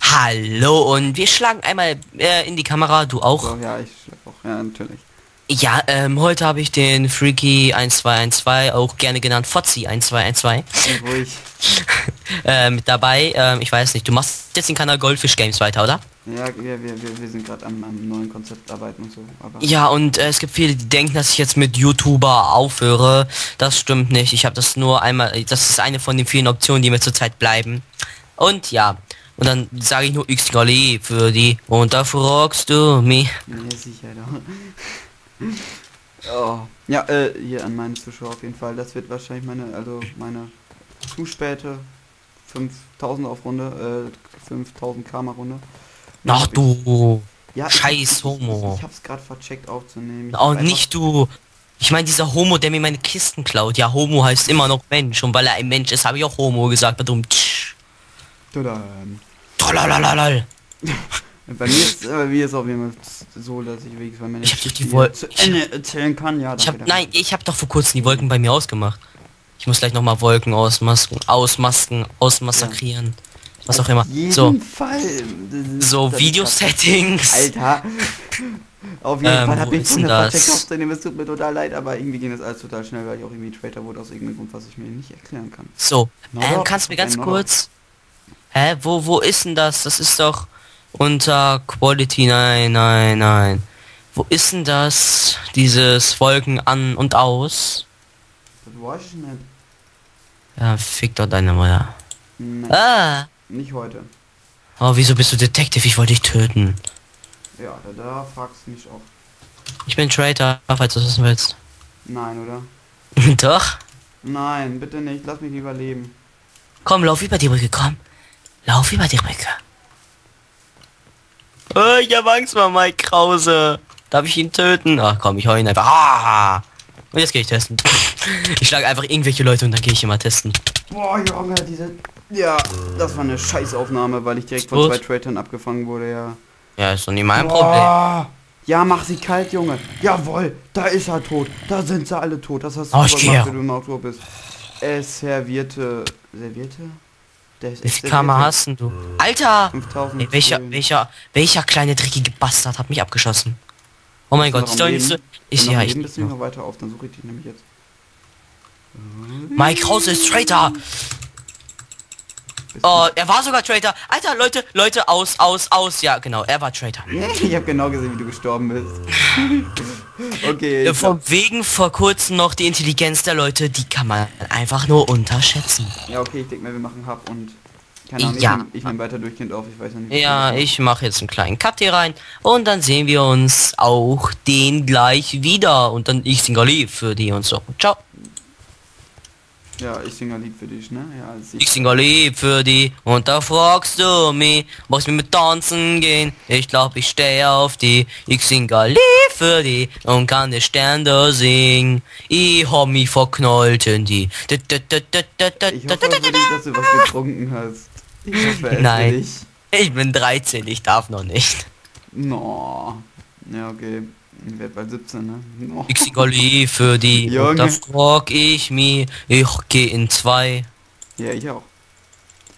Hallo und wir schlagen einmal äh, in die Kamera, du auch. So, ja, ich auch. Ja, natürlich. Ja, ähm, heute habe ich den Freaky 1212, auch gerne genannt Fotzi 1212, Sei ruhig. äh, mit dabei. Ähm, ich weiß nicht, du machst jetzt den Kanal Goldfish Games weiter, oder? Ja, wir, wir, wir, wir sind gerade am, am neuen Konzept arbeiten und so. Ja, und äh, es gibt viele, die denken, dass ich jetzt mit YouTuber aufhöre. Das stimmt nicht. Ich habe das nur einmal, das ist eine von den vielen Optionen, die mir zurzeit bleiben. Und ja, und dann sage ich nur XGali für die. Und da fragst du mich. Nee, sicher doch. oh. Ja, äh, hier an meine Zuschauer auf jeden Fall. Das wird wahrscheinlich meine, also meine zu späte 5000 auf Runde, äh, 5000 Karma Runde. Ach du. Ja, Scheiß Homo. Ich, ich hab's gerade vercheckt aufzunehmen. Oh, einfach- nicht du. Ich meine, dieser Homo, der mir meine Kisten klaut. Ja, Homo heißt immer noch Mensch. Und weil er ein Mensch ist, habe ich auch Homo gesagt. Badum, tsch. Tralalalal. Bei mir ist, bei mir ist auf jeden Fall so, dass ich wenigstens meine Ich hab die Geschichte Wol- zu Ende erzählen kann. Ja, Ich hab, nein, ich habe doch vor kurzem die Wolken bei mir ausgemacht. Ich muss gleich nochmal Wolken ausmasken, ausmasken, ausmassakrieren. Was auch immer. Auf jeden So, Fall. So Video-Settings. Alter. Auf jeden Ähm, Fall wo hab ich so eine aufzunehmen. Es tut mir total leid, aber irgendwie ging das alles total schnell, weil ich auch irgendwie Traitor wurde aus irgendeinem Grund, was ich mir nicht erklären kann. So, ähm, kannst du mir ganz kurz... Hä, wo, wo ist denn das? Das ist doch unter Quality, nein, nein, nein. Wo ist denn das? Dieses Wolken an und aus? Das weiß ich nicht. Ja, fick doch deine Mutter. Nein, Ah! nicht heute. Oh, wieso bist du Detective? Ich wollte dich töten. Ja, da, da fragst du mich auch. Ich bin Traitor, falls du das wissen willst. Nein, oder? Doch. Nein, bitte nicht. Lass mich lieber leben. Komm, lauf über die Brücke, komm. Lauf über die Brücke. Oh, ich hab Angst vor Mike Krause. Darf ich ihn töten? Ach komm, ich hau ihn einfach. Ah! Und jetzt gehe ich testen. Ich schlage einfach irgendwelche Leute und dann gehe ich immer testen. Boah, Junge, diese... Ja, das war eine Scheißaufnahme, weil ich direkt von zwei Traitern abgefangen wurde, ja. Ja, ist doch nicht mein Problem. Boah. Ja, mach sie kalt, Junge. Jawohl, da ist er tot. Da sind sie alle tot. Das hast du Oh, gemacht, wenn du im Auto bist. Es servierte... Servierte? Der ist Wie echt viel Karma denn du? Alter! 5000. Ey, welcher, welcher, welcher kleine dreckige Bastard hat mich abgeschossen? Oh mein Gott, ist doch nicht so... Ich, ja, noch ich... noch weiter auf, dann suche ich dich nämlich jetzt. Mike Krause ist Traitor! Oh, er war sogar Traitor. Alter, Leute, Leute, aus, aus, aus. Ja, genau, er war Traitor. Ich habe genau gesehen, wie du gestorben bist. okay. Äh, Von wegen vor kurzem noch die Intelligenz der Leute, die kann man einfach nur unterschätzen. ja, okay, ich denke mal, wir machen Hub und... Keine Ahnung, Ja. ich nehme nehm weiter durchgehend auf, ich weiß noch nicht. Ja, ich mache jetzt einen kleinen Cut hier rein und dann sehen wir uns auch den gleich wieder und dann ich singe lieb für die und so. Ciao. Ja, ich singe ein Lied für dich, ne? Ja, also Ich singe lieb für die und da fragst du mich, was wir mit tanzen gehen. Ich glaub, ich stehe auf die. Ich singe lieb für die und kann den Stern da singen. Ich hab mich verknallt in die. Ich hoffe für dich, dass du was getrunken hast. Ich hoffe Nein. Ich bin 13, ich darf noch nicht. No. Ja, okay. Ich werde bald 17, ne? Singe lieb für die und da Junge. frag ich mich, ich geh in zwei. Ja, ich auch.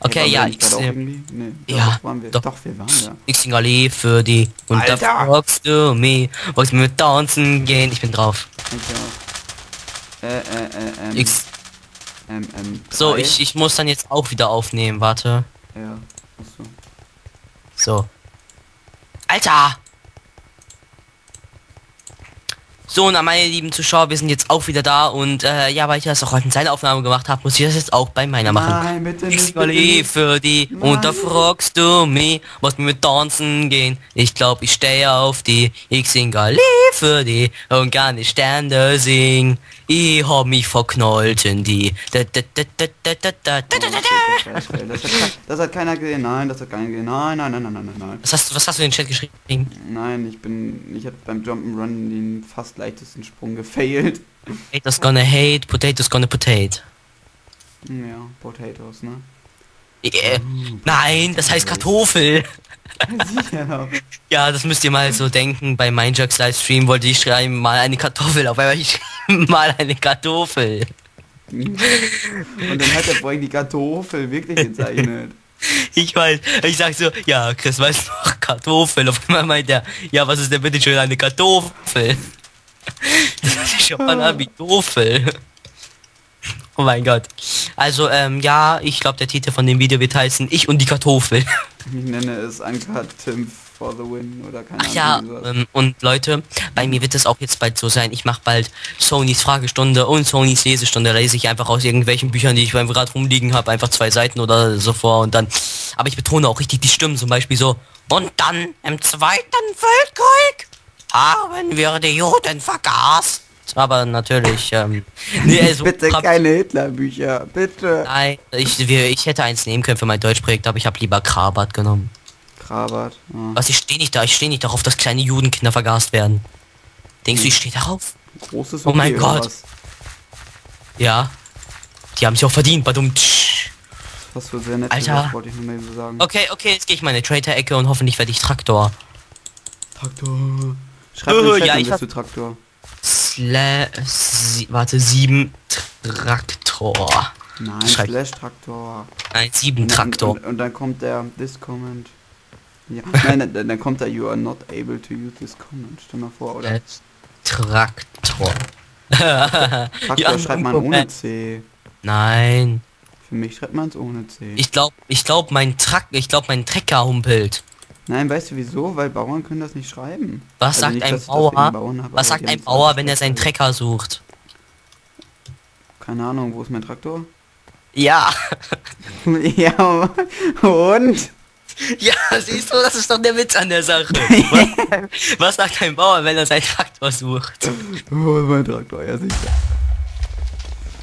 Okay, Hey, ja, ich sing-? Nee, Ja, doch, waren wir. doch. Doch, wir waren da. Ich singe lieb für die und da Alter. fragst du mich, wir mit tanzen gehen. Ich bin drauf. Ich auch. Äh, äh, äh, ähm, Ich, ähm, ähm, so, ich, ich muss dann jetzt auch wieder aufnehmen, warte. Ja, du. So. Alter! So, und an meine lieben Zuschauer, wir sind jetzt auch wieder da und äh, ja, weil ich das auch heute in seiner Aufnahme gemacht habe, muss ich das jetzt auch bei meiner machen. Nein, bitte nicht, ich verlieb für die und da fragst du mich, was wir mit tanzen gehen. Ich glaub, ich stehe auf die, ich sing für die und gar nicht Sterne sing. Ich hab mich verknallt in die. Da, da, da, das hat keiner gesehen. Nein, das hat keiner gesehen. Nein, nein, nein, nein, nein, nein. Was hast, was hast du in den Chat geschrieben? Nein, ich bin, ich hab beim Jump'n'Run ihn fast leichtesten Sprung gefailt. Potatoes gonna hate, potatoes gonna potate. Ja, Potatoes, ne? Äh, nein, das heißt Kartoffel. Sicher. Ja, das müsst ihr mal so denken. Bei Mindjux Livestream wollte ich schreiben, mal eine Kartoffel. Auf einmal ich mal eine Kartoffel. Und dann hat er vorhin die Kartoffel wirklich gezeichnet. Ich weiß, ich sag so, ja, Chris, weißt du noch, Kartoffel. Auf einmal meint er, ja, was ist denn bitte schön eine Kartoffel? Das ist mal eine Kartoffel. Oh mein Gott. Also, ähm, ja, ich glaube, der Titel von dem Video wird heißen Ich und die Kartoffel. Ich nenne es Anker Tim for the win oder keine Ach ja, wie ähm, und Leute, bei mir wird es auch jetzt bald so sein. Ich mache bald Sonys Fragestunde und Sonys Lesestunde. Da lese ich einfach aus irgendwelchen Büchern, die ich beim Rad rumliegen habe, einfach zwei Seiten oder so vor und dann. Aber ich betone auch richtig die Stimmen, zum Beispiel so. Und dann im Zweiten Weltkrieg haben wir die Juden vergast. Aber natürlich, ähm, nee, also, Bitte keine Hitlerbücher, bitte. Nein, ich, wir, ich hätte eins nehmen können für mein Deutschprojekt, aber ich habe lieber Krabat genommen. Krabat. Ja. Was, ich stehe nicht da, ich stehe nicht darauf, dass kleine Judenkinder vergast werden. Denkst du, ich stehe darauf? Großes Oh mein Gott. Was? Ja. Die haben sich auch verdient, badum. was für sehr nett Alter. wollte ich nur mal so sagen. Okay, okay, jetzt gehe ich meine Traitor-Ecke und hoffentlich werde ich Traktor. Traktor. Schreib in den Chat, ja, ich hab- Traktor. Sla sie, warte, sieben Traktor. Nein, Schreib- Slash Traktor. Nein, sieben Und Traktor. Und, und dann kommt der This Comment. Ja, nein, dann, dann kommt da You are not able to use this comment. Stell mal vor, oder? Äh, Traktor. Traktor ja, schreibt man ohne C. Nein. Für mich schreibt man es ohne C. Ich glaube, ich glaube, mein Track, ich glaube, mein Trecker humpelt. Nein, weißt du wieso? Weil Bauern können das nicht schreiben. Was Also sagt nicht, ein Bauer? Habe, Was sagt ein Bauer, wenn er seinen. Trecker sucht? Keine Ahnung, wo ist mein Traktor? Ja. ja, und? Ja, siehst du, das ist doch der Witz an der Sache. Was, was sagt ein Bauer, wenn er seinen Traktor sucht? Wo ist mein Traktor? Ja, sicher.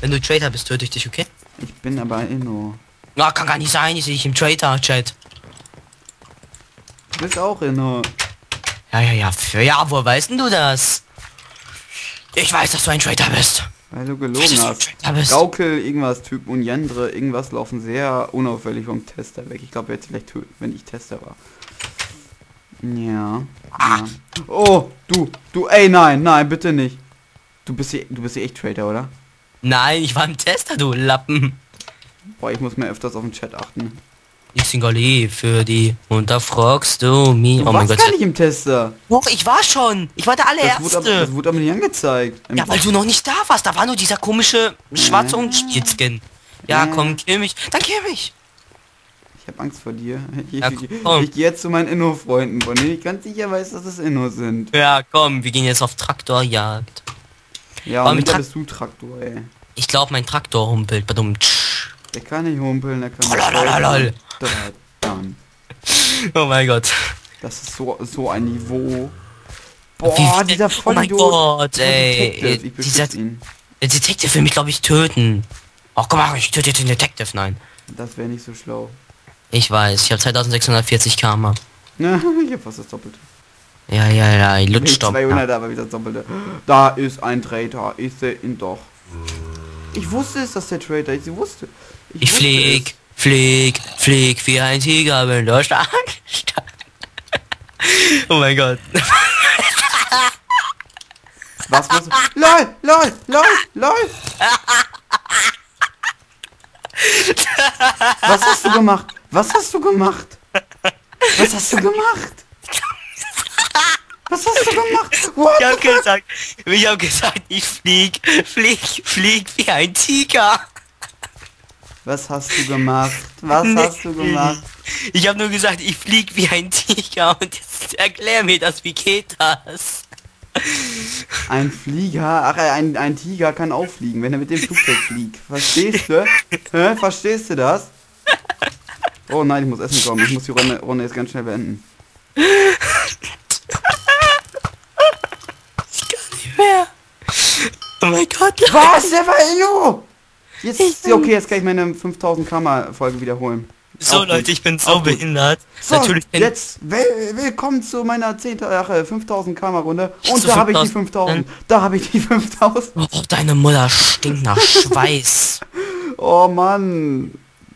Wenn du Traitor bist, töte ich dich, okay? Ich bin aber Inno. Na, kann gar nicht sein, ich sehe dich im Traitor-Chat. Du bist auch Inno. Ja, ja, ja, für, ja, wo weißt denn du das? Ich weiß, dass du ein Traitor bist. Weil du gelogen du ein hast. Traitor bist. Gaukel, irgendwas, Typ und Jendre, irgendwas laufen sehr unauffällig vom Tester weg. Ich glaube, hätte vielleicht töten, wenn ich Tester war. Ja. Ah. ja. Oh, du, du, ey, nein, nein, bitte nicht. Du bist hier, du bist hier echt Trader, oder? Nein, ich war im Tester, du Lappen. Boah, ich muss mir öfters auf den Chat achten. Ich Singali für die. Und da fragst du mich. Du Oh warst Gott. gar nicht im Tester. Doch, ich war schon. Ich war der Das wurde, allererste. aber, das wurde aber nicht angezeigt. Im- Ja, weil du noch nicht da warst. Da war nur dieser komische schwarze Ja. Unspielskin. Ja, komm, kill mich. Dann kill mich. Ich habe Angst vor dir. Ich, Ja, ich, komm. ich gehe jetzt zu meinen Inno-Freunden, von denen ich ganz sicher weiß, dass es Inno sind. Ja, komm, wir gehen jetzt auf Traktorjagd. Ja, Aber und mit da Trak- bist du Traktor, ey. Ich glaube, mein Traktor humpelt. Badum. Der kann nicht humpeln, der kann Lalalala. Dann. Oh mein Gott. Das ist so, so ein Niveau. Boah, wie- dieser oh mein Vollidiot. Gott, ey. Ich Dieser ihn. der Detective will mich, glaube ich, töten. Oh, komm mal, ich töte den Detective. Nein. Das wäre nicht so schlau. Ich weiß, ich habe 2640 Karma. ich hab fast das Doppelte. Ja, ja, ja, Nicht Lutschstopp. 200, aber wieder das Doppelte. Da ist ein Traitor. Ich seh ihn doch. Ich wusste es, dass der Traitor ist. Ich wusste. Ich wusste flieg, flieg, flieg wie ein Tiger, bin doch stark. stark. Oh mein Gott. Was, was? LOL, LOL, LOL, LOL. Was hast du gemacht? Was hast du gemacht? Was hast du gemacht? Was hast du gemacht? What Ich hab gesagt, ich hab gesagt, ich flieg, flieg, flieg wie ein Tiger. Was hast du gemacht? Was hast du gemacht? Ich habe nur gesagt, ich flieg wie ein Tiger und jetzt erklär mir das, wie geht das? Ein Flieger, ach äh, ein, ein Tiger kann auch fliegen, wenn er mit dem Flugzeug fliegt. Verstehst du? Hä? Verstehst du das? Oh nein, ich muss essen kommen. Ich muss die Runde, Runde jetzt ganz schnell beenden. Ich kann nicht mehr. Oh mein Gott. Was? Der war Inno! Jetzt ist okay, jetzt kann ich meine 5000 Kammer Folge wiederholen. So Auch gut. Leute, ich bin so Auch behindert. So, Natürlich jetzt will, willkommen zu meiner 10. Ach, äh, 5000 Kammer Runde. Und da habe ich die 5000. 5000. Da habe ich die 5000. Oh, deine Mutter stinkt nach Schweiß. Oh Mann.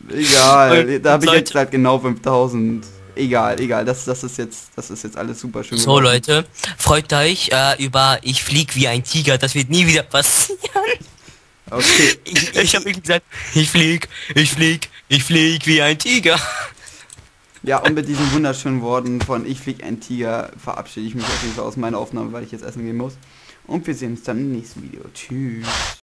Egal. Und Da habe ich Leute- jetzt halt genau 5000. Egal, egal. Das, das ist jetzt, das ist jetzt alles super schön. So geworden. Leute, freut euch äh, über ich flieg wie ein Tiger, das wird nie wieder passieren. Okay. Ich, ich habe gesagt, ich flieg, ich flieg, Ich flieg wie ein Tiger. Ja, und mit diesen wunderschönen Worten von Ich flieg ein Tiger verabschiede ich mich auf jeden Fall aus meiner Aufnahme, weil ich jetzt essen gehen muss. Und wir sehen uns dann im nächsten Video. Tschüss.